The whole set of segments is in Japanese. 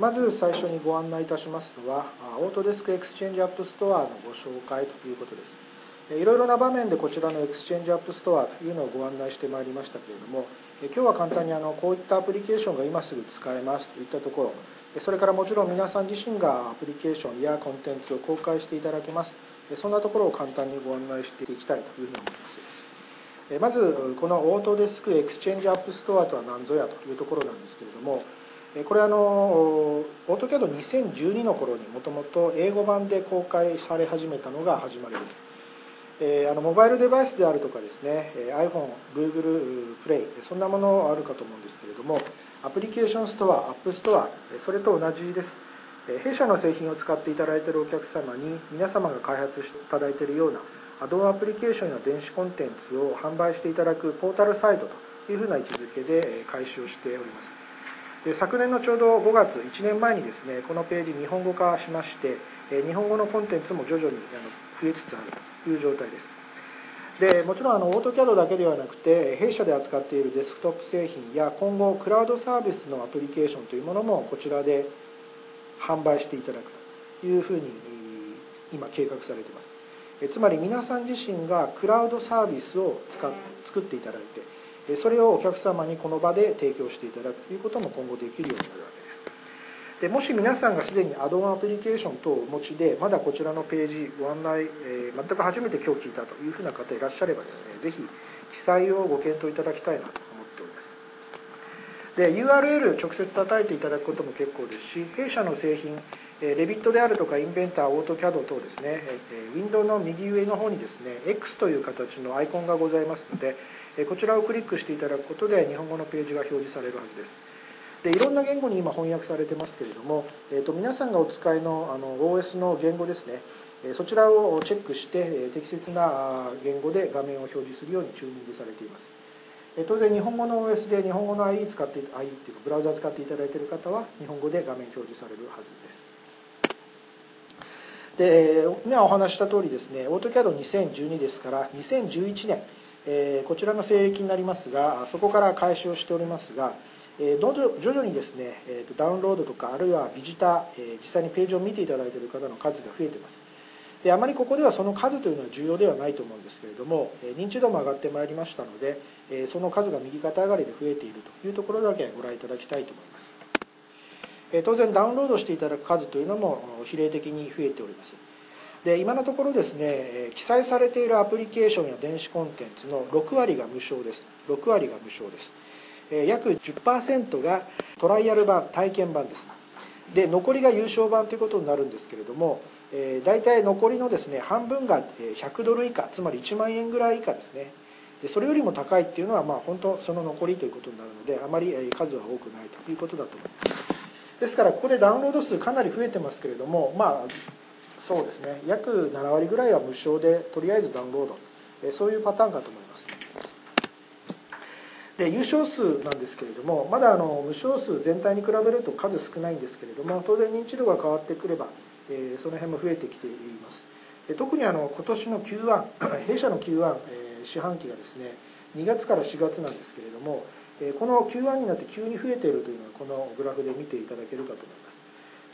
まず最初にご案内いたしますのは Autodesk Exchange App Store のご紹介ということです。いろいろな場面でこちらの Exchange App Store というのをご案内してまいりましたけれども今日は簡単にあのこういったアプリケーションが今すぐ使えますといったところそれからもちろん皆さん自身がアプリケーションやコンテンツを公開していただけます。そんなところを簡単にご案内していきたいというふうに思います。まずこの Autodesk Exchange App Store とは何ぞやというところなんですけれどもこれあの AutoCAD 2012の頃にもともと英語版で公開され始めたのが始まりです。えあのモバイルデバイスであるとかですね iPhone、Google プレイそんなものあるかと思うんですけれどもアプリケーションストア、 App Store それと同じです弊社の製品を使っていただいているお客様に皆様が開発していただいているようなアドオンアプリケーションや電子コンテンツを販売していただくポータルサイトというふうな位置づけで開始をしておりますで昨年のちょうど5月1年前にですねこのページ日本語化しまして日本語のコンテンツも徐々に増えつつあるという状態です。でもちろんあのオートキャドだけではなくて弊社で扱っているデスクトップ製品や今後クラウドサービスのアプリケーションというものもこちらで販売していただくというふうに今計画されています。つまり皆さん自身がクラウドサービスを使っ作っていただいてそれをお客様にこの場で提供していただくということも今後できるようになるわけです。でもし皆さんがすでにアドオンアプリケーション等をお持ちでまだこちらのページご案内、えー、全く初めて今日聞いたというふうな方いらっしゃればですね是非記載をご検討いただきたいなと思っております。で URL 直接叩いていただくことも結構ですし弊社の製品レビットであるとかインベンターオートキャド等ですねウィンドウの右上の方にですね X という形のアイコンがございますのでこちらをクリックしていただくことで日本語のページが表示されるはずです。でいろんな言語に今翻訳されてますけれども、えーと、皆さんがお使いのあの OS の言語ですね。そちらをチェックして適切な言語で画面を表示するようにチューニングされています。当然日本語の OS で日本語の IE 使って IE っていうかブラウザ使っていただいている方は日本語で画面表示されるはずです。で今お話した通りですねオートキャド2012ですから2011年えこちらの西暦になりますがそこから開始をしておりますが、え徐々にですね、えとダウンロードとかあるいはビジター、え実際にページを見ていただいている方の数が増えています。であまりここではその数というのは重要ではないと思うんですけれども、え認知度も上がってまいりましたので、えその数が右肩上がりで増えているというところだけご覧いただきたいと思います。え当然ダウンロードしていただく数というのも比例的に増えております。で今のところですね記載されているアプリケーションや電子コンテンツの6割が無償です。6割が無償です。約10%がトライアル版体験版です。で残りが優勝版ということになるんですけれども大体残りのですね半分が100ドル以下つまり1万円ぐらい以下ですね。でそれよりも高いっていうのはまあ本当その残りということになるのであまり数は多くないということだと思います。ですからここでダウンロード数かなり増えてますけれどもまあそうですね。約7割ぐらいは無償でとりあえずダウンロード。えそういうパターンかと思います。で優勝数なんですけれどもまだあの無償数全体に比べると数少ないんですけれども当然認知度が変わってくれば、えその辺も増えてきています。特にあの今年の Q1 弊社の Q1、え四半期がですね2月から4月なんですけれどもこの Q1 になって急に増えているというのはこのグラフで見ていただけるかと思います。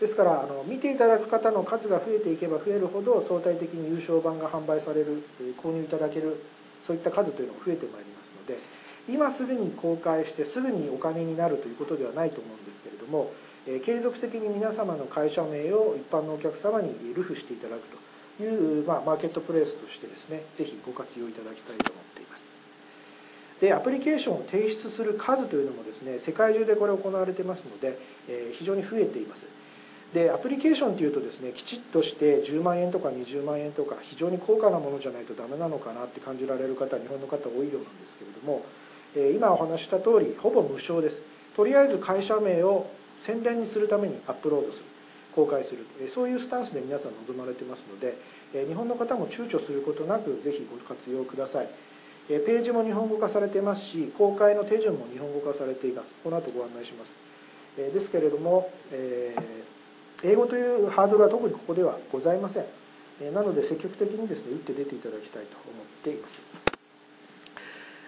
ですからあの見ていただく方の数が増えていけば増えるほど相対的に優勝版が販売される購入いただけるそういった数というのが増えてまいりますので今すぐに公開してすぐにお金になるということではないと思うんですけれども継続的に皆様の会社名を一般のお客様にルフしていただくという、まあ、マーケットプレイスとしてですね是非ご活用いただきたいと思っています。でアプリケーションを提出する数というのもですね世界中でこれ行われてますので、え非常に増えています。でアプリケーションっていうとですねきちっとして10万円とか20万円とか非常に高価なものじゃないとダメなのかなって感じられる方日本の方多いようなんですけれども、え今お話した通りほぼ無償です。とりあえず会社名を宣伝にするためにアップロードする。公開する。えそういうスタンスで皆さん望まれてますのでえ日本の方も躊躇することなくぜひご活用ください。えページも日本語化されてますし公開の手順も日本語化されています。この後ご案内します。えですけれども、えー英語というハードルは特にここではございません。なので積極的にですね打って出ていただきたいと思っています。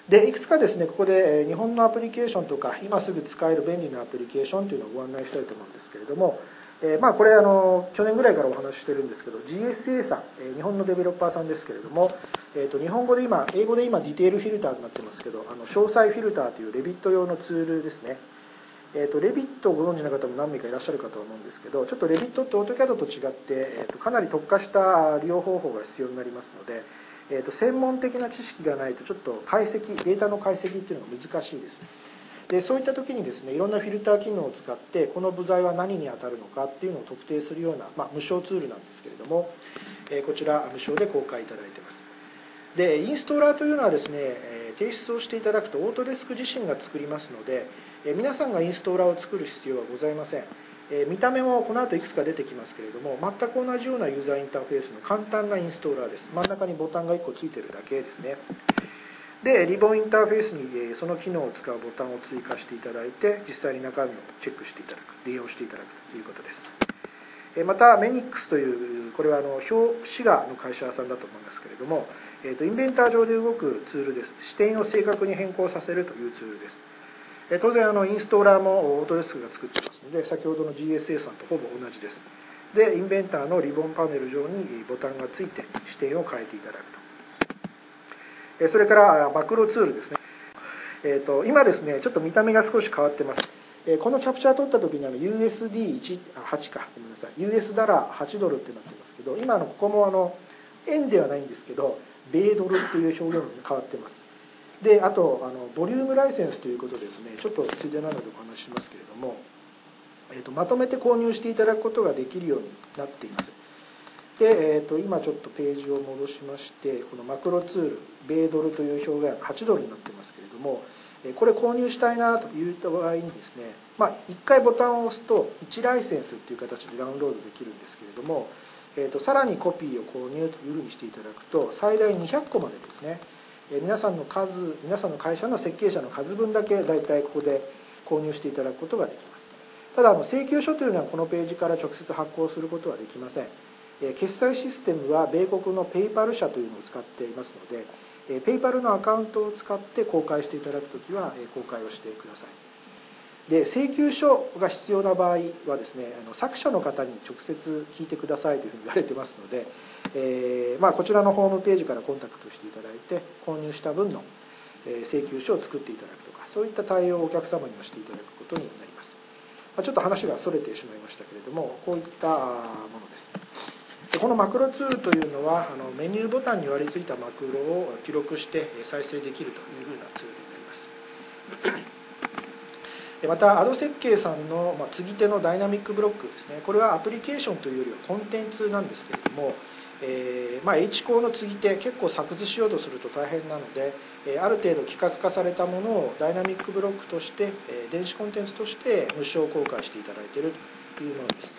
でいくつかですねここで日本のアプリケーションとか今すぐ使える便利なアプリケーションというのをご案内したいと思うんですけれども、え、まあこれあの去年ぐらいからお話ししてるんですけど GSA さん、え、日本のデベロッパーさんですけれども、えー、と日本語で今英語で今 Detail Filter になってますけどあの詳細フィルターという Revit 用のツールですね。えーと、 Revit をご存知の方も何名かいらっしゃるかと思うんですけどちょっと Revit って AutoCAD と違って、えーとかなり特化した利用方法が必要になりますので、えーと、専門的な知識がないとちょっと解析データの解析っていうのが難しいですでそういった時にですねいろんなフィルター機能を使ってこの部材は何に当たるのかっていうのを特定するような、まあ、無償ツールなんですけれども、えー、こちら無償で公開いただいてます。でインストーラーというのはですね、え、提出をしていただくとオートデスク自身が作りますので、え、皆さんがインストーラーを作る必要はございません。え見た目もこの後いくつか出てきますけれども全く同じようなユーザーインターフェースの簡単なインストーラーです。真ん中にボタンが1個ついてるだけですね。でリボンインターフェースにその機能を使うボタンを追加していただいて実際に中身をチェックしていただく。利用していただくということです。またメニックスというこれはあの表紙画の会社さんだと思いますけれども、えー、とインベンター上で動くツールです。視点を正確に変更させるというツールです。当然あのインストーラーもオートデスクが作ってますので先ほどの GSA さんとほぼ同じです。でインベンターのリボンパネル上にボタンがついて視点を変えていただくと。それからマクロツールですね、えーと、今ですねちょっと見た目が少し変わってます。このキャプチャー取った時にあの USD8 か。ごめんなさい。US ダラー8ドルってなってますけど今のここもあの円ではないんですけど米ドルっていう表現に変わってます。であとあのボリュームライセンスということですね。ちょっとついでなのでお話ししますけれども、えーと、まとめて購入していただくことができるようになっています。で、えーと、今ちょっとページを戻しましてこのマクロツール米ドルという表現8ドルになってますけれどもこれ購入したいなといった場合にですね、まあ、1回ボタンを押すと1ライセンスっていう形でダウンロードできるんですけれども、えーとさらにコピーを購入というふうにしていただくと最大200個までですね皆さんの数皆さんの会社の設計者の数分だけ大体ここで購入していただくことができます。ただ請求書というのはこのページから直接発行することはできません。決済システムは米国のペイパル社というのを使っていますのでペイパルのアカウントを使って公開していただくときは公開をしてください。で請求書が必要な場合はですねあの作者の方に直接聞いてくださいというふうに言われてますので、えー、まあ、こちらのホームページからコンタクトしていただいて購入した分の請求書を作っていただくとかそういった対応をお客様にもしていただくことになります、まあ、ちょっと話がそれてしまいましたけれどもこういったものです。でこのマクロツールというのはあのメニューボタンに割り付いたマクロを記録して再生できるというふうなツールになります。またアド設計さんの継ぎ手のダイナミックブロックですね。これはアプリケーションというよりはコンテンツなんですけれども、えーまあ、H 項の継ぎ手結構作図しようとすると大変なのでえある程度規格化されたものをダイナミックブロックとしてえ電子コンテンツとして無償公開していただいているというものです。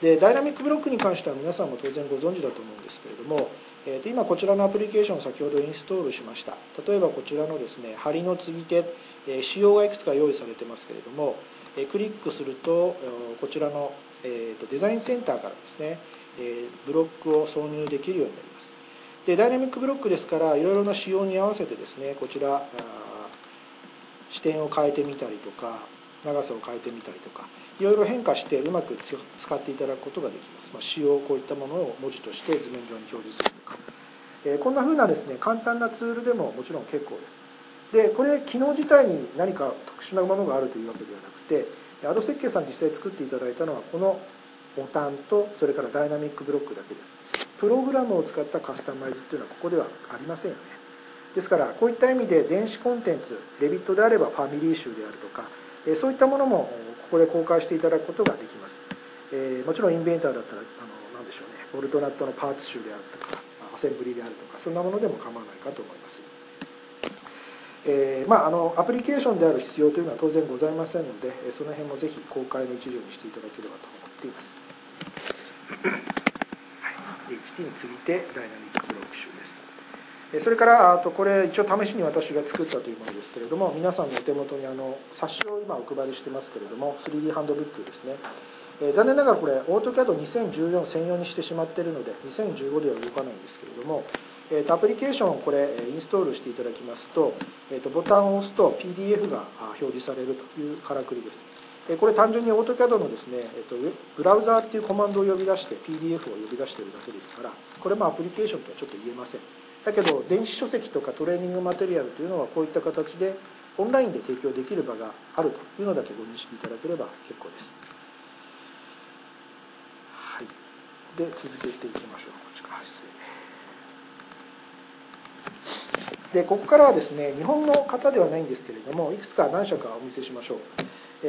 でダイナミックブロックに関しては皆さんも当然ご存知だと思うんですけれどもえー、と今こちらのアプリケーションを先ほどインストールしました。例えばこちらのですね針の継ぎ手、え仕様がいくつか用意されてますけれども、えクリックするとこちらの、えー、とデザインセンターからですね、えブロックを挿入できるようになります。でダイナミックブロックですからいろいろな仕様に合わせてですねこちら視点を変えてみたりとか長さを変えてみたりとかいろいろ変化してうまく使っていただくことができます、まあ、仕様こういったものを文字として図面上に表示するとか、えー、こんなふうなですね簡単なツールでももちろん結構です。でこれ機能自体に何か特殊なものがあるというわけではなくてアド設計さん実際作っていただいたのはこのボタンとそれからダイナミックブロックだけです。プログラムを使ったカスタマイズっていうのはここではありませんよね。ですからこういった意味で電子コンテンツレビットであればファミリー集であるとかそういったものもここで公開していただくことができます、もちろんインベンターだったらあの何でしょうね。ボルトナットのパーツ集であるとかアセンブリであるとかそんなものでも構わないかと思います。えー、まあ、あのアプリケーションである必要というのは当然ございませんのでその辺もぜひ公開の一助にしていただければと思います。っています、はい、HT についてダイナミックブロック集です。それからあとこれ一応試しに私が作ったというものですけれども皆さんのお手元にあの冊子を今お配りしてますけれども 3D ハンドブックですね、え、残念ながらこれオートキャド2014専用にしてしまっているので2015では動かないんですけれども、えー、とアプリケーションをこれインストールしていただきますと,、えー、とボタンを押すと PDF が表示されるというからくりです。これ単純に AutoCAD のですね、えっと、ブラウザーっていうコマンドを呼び出して PDF を呼び出しているだけですからこれもアプリケーションとはちょっと言えません。だけど電子書籍とかトレーニングマテリアルというのはこういった形でオンラインで提供できる場があるというのだけご認識いただければ結構です。はい。で続けていきましょう。こっちか。ら失礼。でここからはですね日本の方ではないんですけれどもいくつか何社かお見せしましょう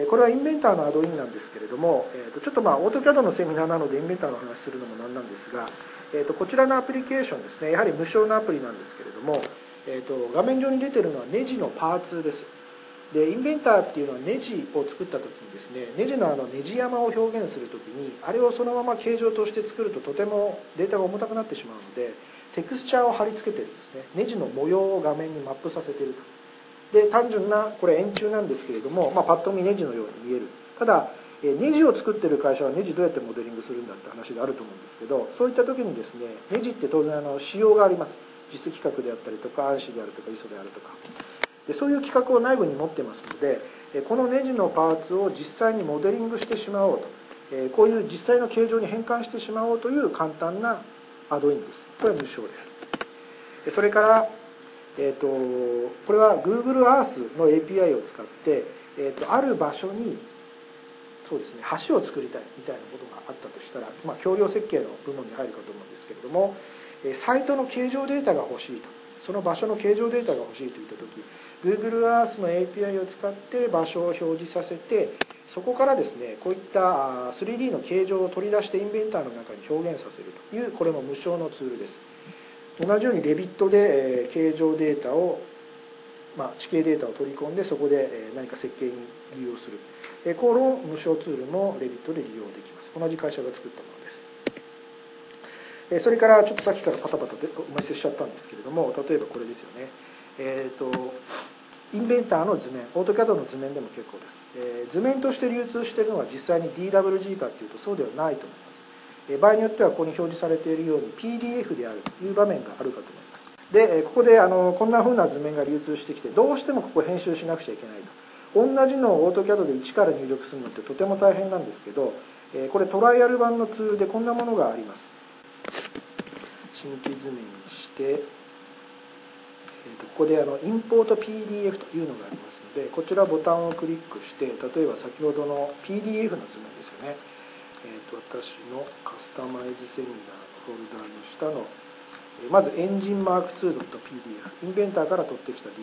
これはインベンターのアドインなんですけれども、えー、とちょっとまあオートキャドのセミナーなのでインベンターの話するのもなんなんですが、えー、とこちらのアプリケーションですねやはり無償のアプリなんですけれども、えー、と画面上に出てるのはネジのパーツです。でインベンターっていうのはネジを作った時にですねネジのあのネジ山を表現する時にあれをそのまま形状として作るととてもデータが重たくなってしまうのでテクスチャーを貼り付けてるんですね。ネジの模様を画面にマップさせてると。で単純なこれ円柱なんですけれども、まあ、パッと見ネジのように見える。ただネジを作ってる会社はネジどうやってモデリングするんだって話があると思うんですけどそういった時にですねネジって当然あの仕様があります。実規格であったりとか暗視であるとか ISO であるとか。でそういう規格を内部に持ってますのでこのネジのパーツを実際にモデリングしてしまおうと。こういう実際の形状に変換してしまおうという簡単なアドインです。これは無償です。それからえーと、これは Google Earth の API を使って、えーと、ある場所にそうですね橋を作りたいみたいなことがあったとしたら、まあ、橋梁設計の部門に入るかと思うんですけれどもサイトの形状データが欲しいと。その場所の形状データが欲しいといった時 Google Earth の API を使って場所を表示させてそこからですねこういった 3D の形状を取り出してインベンターの中に表現させるというこれも無償のツールです。同じようにデビットで形状データを、まあ、地形データを取り込んでそこで何か設計に利用する。この無償ツールもレビットで利用できます。同じ会社が作ったものです。それからちょっとさっきからパタパタでお見せしちゃったんですけれども例えばこれですよね。えっ、ー、とインベンターの図面オートキャドの図面でも結構です、えー、図面として流通しているのは実際に DWG かっていうとそうではないと思います場合によってはここに表示されているように PDF であるという場面があるかと思います。でここであのこんなふうな図面が流通してきてどうしてもここ編集しなくちゃいけないと。同じのをオートキャドで1から入力するのってとても大変なんですけどこれトライアル版のツールでこんなものがあります。新規図面にしてここであのインポート PDF というのがありますのでこちらボタンをクリックして例えば先ほどの PDF の図面ですよね。えーと、私のカスタマイズセミナーフォルダーの下のまずエンジンマーク 2.pdf インベンターから取ってきた DW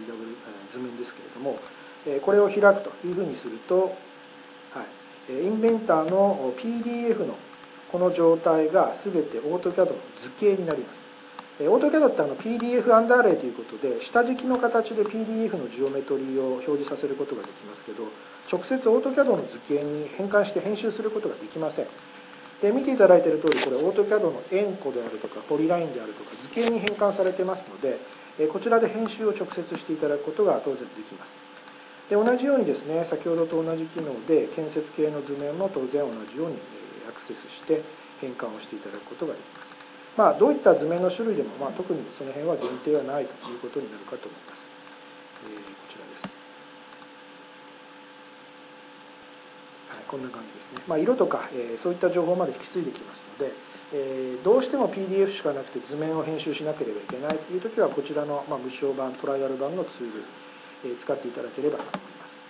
図面ですけれどもこれを開くというふうにすると、はい、インベンターの PDF のこの状態が全てオートキャドの図形になります。オートキャドってあの PDF アンダーレイということで下敷きの形で PDF のジオメトリーを表示させることができますけど直接オートキャドの図形に変換して編集することができません。で見ていただいている通りこれオートキャドの円弧であるとかポリラインであるとか図形に変換されてますのでこちらで編集を直接していただくことが当然できます。で同じようにですね先ほどと同じ機能で建設系の図面も当然同じようにアクセスして変換をしていただくことができます。まあ、どういった図面の種類でも、まあ、特にその辺は限定はないということになるかと思います。えー、こちらです。はい、こんな感じですね。まあ、色とか、えー、そういった情報まで引き継いできますので、えー、どうしても PDF しかなくて図面を編集しなければいけないという時はこちらの、まあ、無償版トライアル版のツール、えー、使っていただければと思います。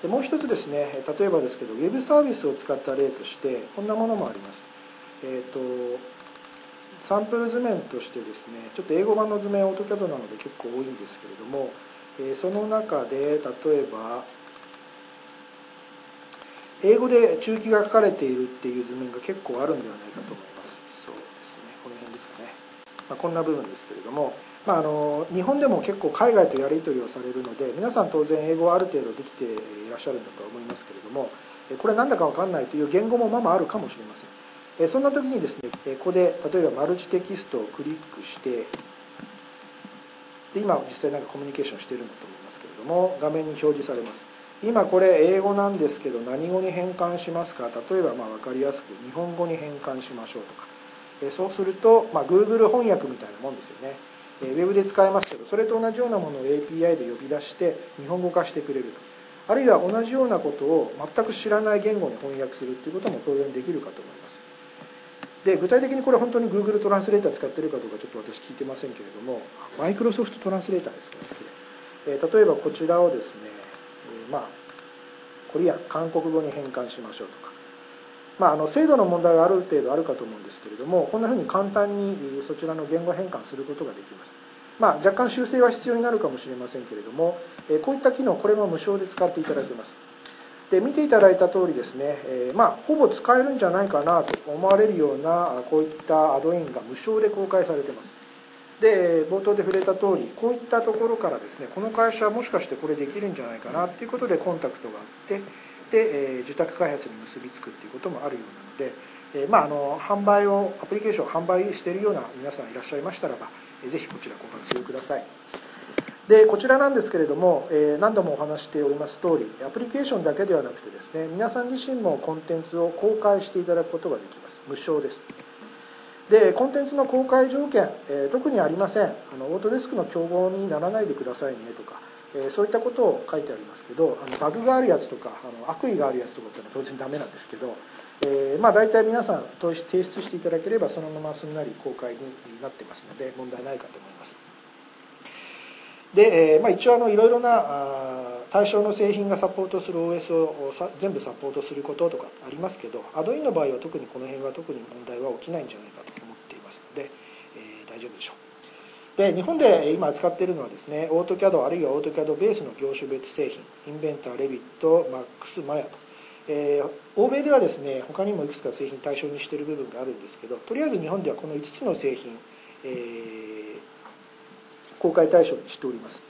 でもう一つですね例えばですけどウェブサービスを使った例としてこんなものもあります。えーとサンプル図面としてですねちょっと英語版の図面オートキャドなので結構多いんですけれども、えその中で例えば英語で中期が書かれているっていう図面が結構あるんではないかと思います。そうですね。この辺ですかね、まあ、こんな部分ですけれども、まあ、あの日本でも結構海外とやり取りをされるので皆さん当然英語はある程度できていらっしゃるんだとは思いますけれどもこれなんだか分かんないという言語もままあるかもしれません。そんな時にですねここで例えばマルチテキストをクリックしてで今実際なんかコミュニケーションしてるんだと思いますけれども画面に表示されます。今これ英語なんですけど何語に変換しますか？例えばまあ分かりやすく日本語に変換しましょうとか。そうすると、まあ、Google 翻訳みたいなもんですよね。ウェブで使えますけどそれと同じようなものを API で呼び出して日本語化してくれると。あるいは同じようなことを全く知らない言語に翻訳するっていうことも当然できるかと思います。で具体的にこれ本当に Google トランスレーター使ってるかどうかちょっと私聞いてませんけれどもマイクロソフトトランスレーターですかですね、え例えばこちらをですね、えまあコリアン韓国語に変換しましょうとか。まあ、あの精度の問題はある程度あるかと思うんですけれどもこんなふうに簡単にそちらの言語変換することができます、まあ、若干修正は必要になるかもしれませんけれどもえこういった機能これも無償で使っていただけます。で見ていただいた通りですね、えー、まあ、ほぼ使えるんじゃないかなと思われるようなこういったアドインが無償で公開されてます。で冒頭で触れた通りこういったところからですねこの会社はもしかしてこれできるんじゃないかなっていうことでコンタクトがあってで、え受託開発に結びつくっていうこともあるようなので、えまあ、あの販売をアプリケーションを販売しているような皆さんいらっしゃいましたらば、えぜひこちらご活用ください。でこちらなんですけれども、え何度もお話しております通りアプリケーションだけではなくてですね皆さん自身もコンテンツを公開していただくことができます。無償です。でコンテンツの公開条件、え特にありません。あのオートデスクの競合にならないでくださいねとかえそういったことを書いてありますけどあのバグがあるやつとかあの悪意があるやつとかっていうのは当然ダメなんですけど、えー、まあ大体皆さん提出していただければそのまますんなり公開になってますので問題ないかと思います。で、えーまあ、一応あのいろいろなあ対象の製品がサポートする OS をさ全部サポートすることとかありますけど Adobe の場合は特にこの辺は特に問題は起きないんじゃないかと思っていますので、えー、大丈夫でしょう。で日本で今扱っているのはですねオートキャドあるいはオートキャドベースの業種別製品インベンターレビットマックスマヤと、えー、欧米ではですね他にもいくつか製品対象にしている部分があるんですけどとりあえず日本ではこの5つの製品、えー、公開対象にしております。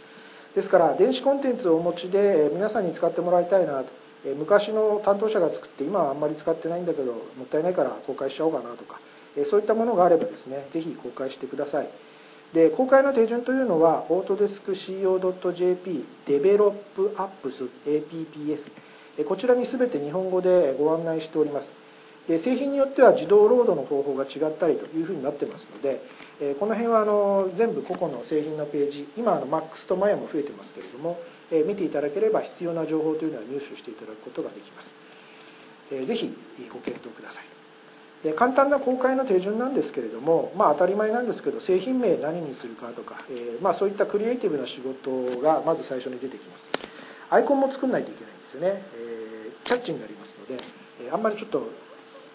ですから電子コンテンツをお持ちで皆さんに使ってもらいたいなと。昔の担当者が作って今はあんまり使ってないんだけどもったいないから公開しちゃおうかなとか。そういったものがあればですねぜひ公開してください。で公開の手順というのはオートデスク CO.jp デベロップアップス APPS こちらに全て日本語でご案内しております。で製品によっては自動ロードの方法が違ったりというふうになってますのでえこの辺はあの全部個々の製品のページ今あの MAX と MAYA も増えてますけれどもえ見ていただければ必要な情報というのは入手していただくことができます。えぜひご検討ください。で簡単な公開の手順なんですけれども、まあ、当たり前なんですけど製品名何にするかとか、え、まあ、そういったクリエイティブな仕事がまず最初に出てきます。アイコンも作んないといけないんですよね、え、キャッチになりますので、あんまりちょっと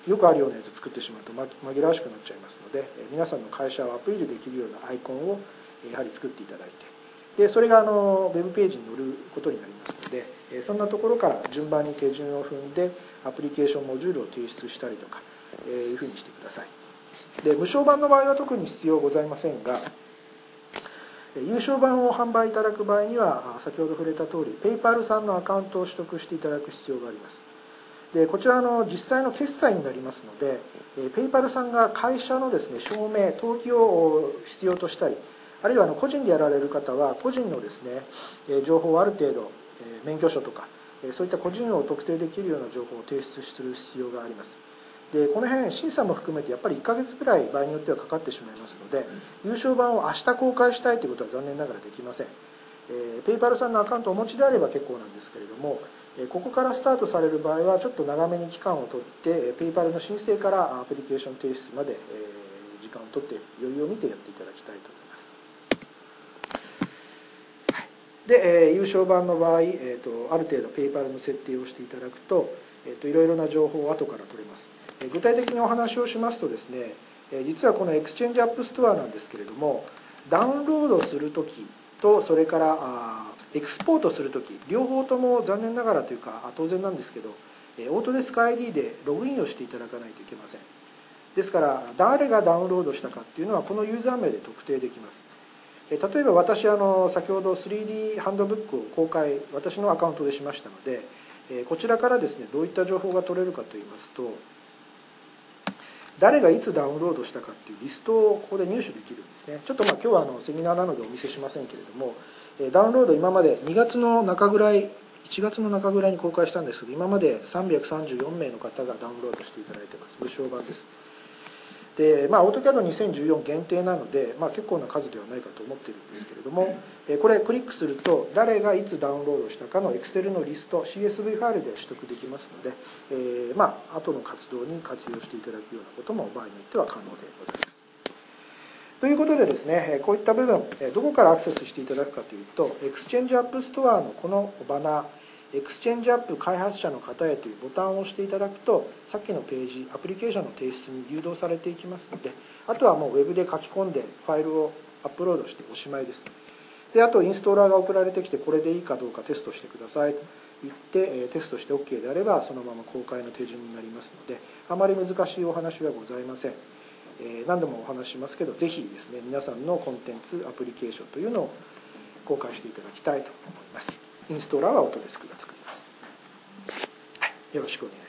よくあるようなやつ作ってしまうと紛らわしくなっちゃいますので、皆さんの会社をアピールできるようなアイコンをやはり作っていただいてでそれがあのウェブページに載ることになりますのでそんなところから順番に手順を踏んでアプリケーションモジュールを提出したりとかいうふうにしてください。で無償版の場合は特に必要ございませんが優勝版を販売いただく場合には先ほど触れた通りペイパルさんのアカウントを取得していただく必要があります。でこちらの実際の決済になりますのでえペイパルさんが会社のですね証明登記を必要としたりあるいはあの個人でやられる方は個人のですねえ情報をある程度え免許証とかえそういった個人を特定できるような情報を提出する必要があります。でこの辺審査も含めてやっぱり1か月ぐらい場合によってはかかってしまいますので優勝版を明日公開したいということは残念ながらできません、えー、ペイパルさんのアカウントをお持ちであれば結構なんですけれどもここからスタートされる場合はちょっと長めに期間をとってペイパルの申請からアプリケーション提出まで時間をとって余裕を見てやっていただきたいと思います。で有償版の場合、えーと、ある程度 PayPal の設定をしていただくと,、えーといろいろな情報を後から取れます。具体的にお話をしますとですね実はこの Exchange App Store なんですけれどもダウンロードする時とそれからあエクスポートする時両方とも残念ながらというか当然なんですけどオートデスク ID でログインをしていただかないといけません。ですから誰がダウンロードしたかっていうのはこのユーザー名で特定できます。例えば私あの先ほど 3D ハンドブックを公開私のアカウントでしましたのでこちらからですねどういった情報が取れるかといいますと誰がいつダウンロードしたかっていうリストをここで入手できるんですね。ちょっとまあ今日はあのセミナーなのでお見せしませんけれどもダウンロード今まで2月の中ぐらい1月の中ぐらいに公開したんですけど今まで334名の方がダウンロードしていただいてます。無償版です。でまあ、AutoCAD2014 限定なので、まあ、結構な数ではないかと思ってるんですけれども、これクリックすると誰がいつダウンロードしたかの Excel のリスト CSV ファイルで取得できますので、えー、まあ後の活動に活用していただくようなことも場合によっては可能でございます。ということでですねこういった部分どこからアクセスしていただくかというと Exchange App Store のこのバナー Exchange App 開発者の方へというボタンを押していただくとさっきのページアプリケーションの提出に誘導されていきますのであとはもうウェブで書き込んでファイルをアップロードしておしまいですであとインストーラーが送られてきてこれでいいかどうかテストしてください。と言ってテストして OK であればそのまま公開の手順になりますのであまり難しいお話はございません。何度もお話しますけどぜひですね皆さんのコンテンツアプリケーションというのを公開していただきたいと思います。インストーラーはオートデスクが作ります、はい、よろしくお願いします。